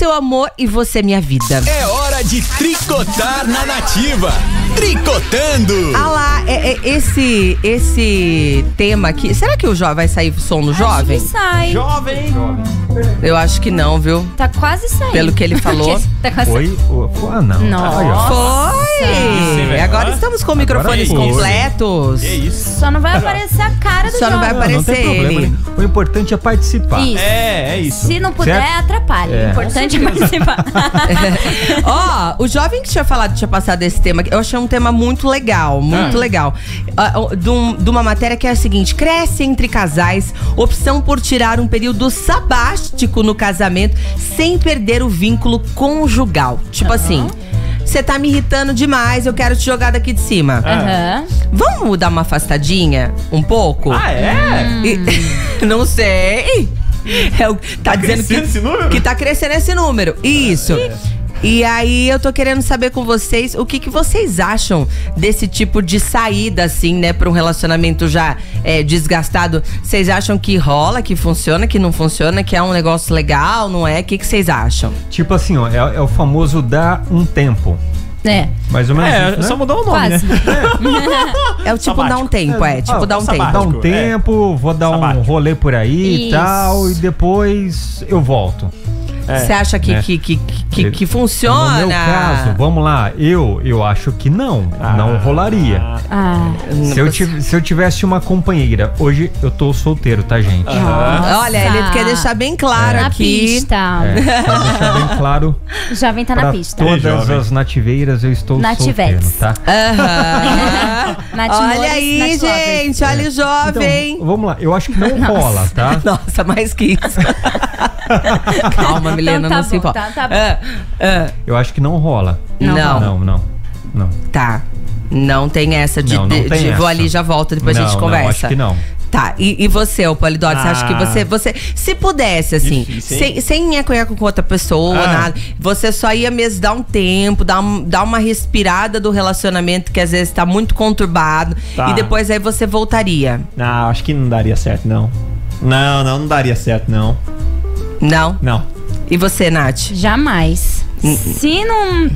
seu amor e você minha vida. É hora de tricotar na nativa. Tricotando! Ah lá, é, é, esse, esse tema aqui. Será que o jovem vai sair som no jovem? Acho que sai. Jovem. Eu acho que não, viu? Tá quase saindo. Pelo que ele falou. tá quase Foi? Ah, não. Nossa. Foi! Velho. Agora estamos com microfones completos. Que isso? Só não vai aparecer a cara do Só não vai aparecer não tem problema. ele. O importante é participar. Isso. É, é isso. Se não puder, Certo? atrapalha. É. O importante é participar. Ó, o jovem que tinha falado, tinha passado esse tema, eu achei um tema muito legal, muito Ah. legal. Ah, ó, de, um- de uma matéria que é a seguinte: cresce entre casais, opção por tirar um período sabático no casamento sem perder o vínculo conjugal. Tipo assim. Você tá me irritando demais, eu quero te jogar daqui de cima. Aham. Vamos dar uma afastadinha? Um pouco? Ah, é? E- não sei. É o- tá, dizendo crescendo que, esse número? que tá crescendo esse número. Isso. E aí eu tô querendo saber com vocês o que, que vocês acham desse tipo de saída, assim, né, pra um relacionamento já é, desgastado. Vocês acham que rola, que funciona, que não funciona, que é um negócio legal, não é? O que, que vocês acham? Tipo assim, ó, é, é o famoso dar um tempo. É. Mais ou menos. É, isso, né? só mudou o nome, Quase. né? É o tipo dar um Sabático. tempo, é. Tipo Ah, dar um tempo. sabático. Dá um É. tempo, vou dar um Sabático. rolê por aí e tal, e depois eu volto. Você acha que, né? que, que, que, que No funciona? meu caso, vamos lá, eu, eu acho que não, não rolaria. Ah. Se eu, tiv- se eu tivesse uma companheira, hoje eu tô solteiro, tá, gente? Olha, ele quer deixar bem claro Na aqui. pista. É, deixar bem claro, O jovem tá na pra pista. todas as nativeiras eu estou Nativetes. solteiro, tá? Nat olha aí, gente, olha o jovem. Então, vamos lá, eu acho que não rola, tá? Nossa, mais que isso. Calma, Milena, Então tá não se importa. tá- tá bom. Ah, ah, Eu acho que não rola. Não. Não, não, não. tá. Não tem essa de, Não, não de- tem de vou essa. ali já volto, depois a Não, gente não, conversa. acho que não. Tá, e, e você, ô Polidoro, você acha que Ah. você, você, se pudesse, assim, Difícil, sem, sem nheco com outra pessoa, Ah. nada, você só ia mesmo dar um tempo, dar, um- dar uma respirada do relacionamento que às vezes tá muito conturbado, Tá. e depois aí você voltaria. Não, acho que não daria certo, não. Não, não, não daria certo, não. Não? Não. E você, Nath? Jamais. Se não,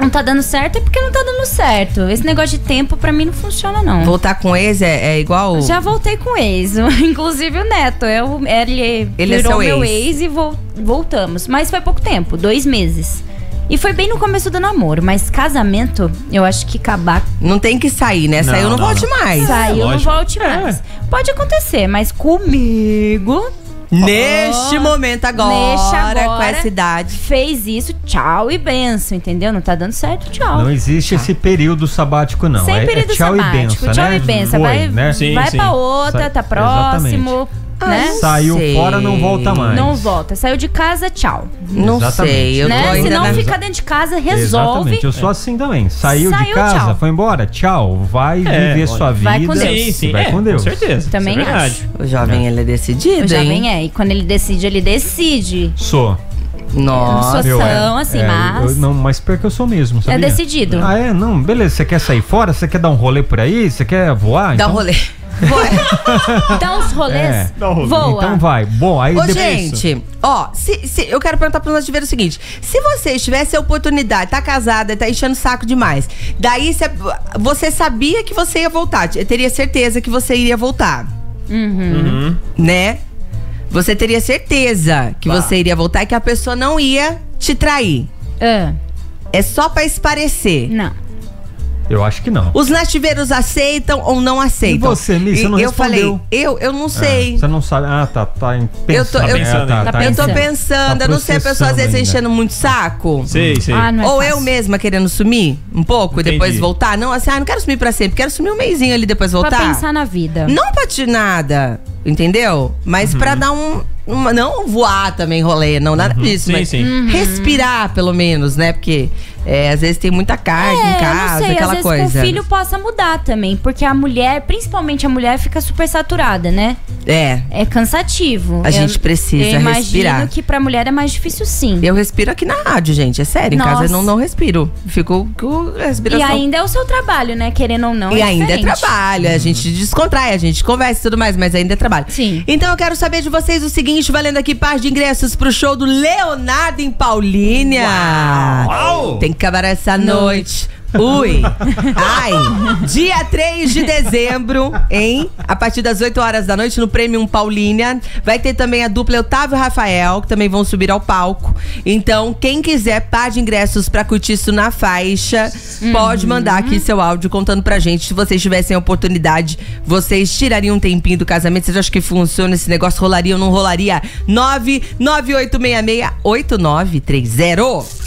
não tá dando certo, é porque não tá dando certo. Esse negócio de tempo pra mim não funciona, não. Voltar com ex é, é igual. Já voltei com ex, inclusive o Neto. Eu, ele Ele é virou seu meu ex. ex, e vol- voltamos. Mas foi pouco tempo, dois meses. E foi bem no começo do namoro, mas casamento, eu acho que acabar Não tem que sair, né? Saiu, não, Não, não, volte não. mais. saiu, não lógico. volte mais. Pode acontecer, mas comigo Neste Oh, momento agora, neste agora, com essa idade. fez isso, tchau e benção, entendeu? Não tá dando certo, tchau. Não existe esse período sabático, não. Sem é, é período tchau sabático, e benção, tchau né? e benção. Vai, né? Sim, vai sim. pra outra, tá próximo, Ah, né? Saiu sei. fora, não volta mais. Não volta. Saiu de casa, tchau. Não Exatamente. sei, eu né? Se não na... fica dentro de casa, resolve. Exatamente, eu sou assim também. Saiu, de Saiu, casa, tchau. foi embora, tchau. Vai É, viver olha. sua vida. Vai com Deus. Sim, sim. Vai é, com Deus. Com certeza. Também isso é acho. O jovem, ele é decidido, O jovem hein? é. E quando ele decide, ele decide. Sou. Nossa. Sou são, assim, é, mas- eu- não, mas pior que eu sou mesmo, É sabia? decidido. Ah, é? Não, beleza. Você quer sair fora? Você quer dar um rolê por aí? Você quer voar? Dá um Então- rolê. Dá uns rolês, É. Dá um rolê. voa. Então vai. Bom, aí Ô, depois... gente, ó, se, se- eu quero perguntar para nós o seguinte: se vocês tivessem a oportunidade, tá casada, tá enchendo o saco demais, daí cê- você sabia que você ia voltar, eu teria certeza que você iria voltar, Uhum. né? Você teria certeza que Tá. você iria voltar e que a pessoa não ia te trair. Ah, É só pra esparecer. não. Eu acho que não. Os nativeiros aceitam ou não aceitam? E você, Mi, você não Eu falei, respondeu. eu, eu não Ah, sei. você não sabe. Ah, tá, tá em- Eu tô- pensando. eu- Tá tá, tá Eu tô Tá pensando, eu não sei, a pessoa às vezes processando enchendo muito saco. Sei, sei. Ah, é Ou fácil. eu mesma querendo sumir um pouco Entendi. e depois voltar. Não, assim, ah, não quero sumir pra sempre, quero sumir um mêsinho ali e depois Pra voltar. pensar na vida. Não pra nada, entendeu? Mas Uhum. pra dar um. Uma- não voar também, rolê, não, nada disso. Sim, mas sim. Uhum. respirar, pelo menos, né? Porque é, às vezes tem muita carga em É, eu casa, não sei, aquela às vezes coisa. o filho possa mudar também, porque a mulher, principalmente a mulher, fica super saturada, né? É. É cansativo. A gente precisa eu imagino respirar. que pra mulher é mais difícil sim. Eu respiro aqui na rádio, gente. É sério. Em casa eu Nossa. não, não respiro. Fico com a E respiração. ainda é o seu trabalho, né? Querendo ou não. E ainda é diferente. trabalho, a gente descontrai, a gente conversa e tudo mais, mas ainda é trabalho. trabalho. Sim. Então eu quero saber de vocês o seguinte, valendo aqui par de ingressos pro show do Leonardo em Paulínia. Uau! Tem que acabar essa noite. Ui! Ai! Dia 3 de dezembro, hein? A partir das 8 horas da noite no Premium Paulínia. Vai ter também a dupla Otávio e Rafael, que também vão subir ao palco. Então, quem quiser par de ingressos pra curtir isso na faixa, pode mandar aqui seu áudio contando pra gente. Se vocês tivessem a oportunidade, vocês tirariam um tempinho do casamento. Vocês acham que funciona esse negócio? Rolaria ou não rolaria? 998668930.